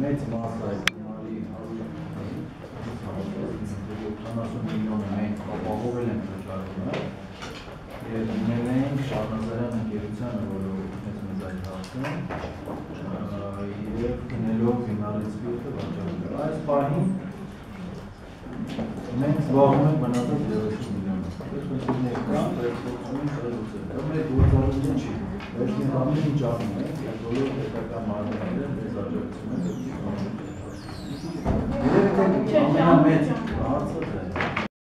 մեծ մասը այդ գումարի 70 միլիոնը մենք ապահովել ենք վճարումը եւ դիմել ենք Շահնազարյան ընկերությանը, որը օգնեց մեզ այդ հարցում եւ գնելով ու վճարում։ Այս պահին մենք զբաղվում ենք մնացած 30 միլիոնով։ Այս մենք ներկան վերցնում ռեզուլտը։ Դա մեր գործառույթը չի։ մենք ամեն ինչ անում ենք, բոլոր պետական մարմինները մեզ աջակցում են։ Երեք ամենամեծ հարցը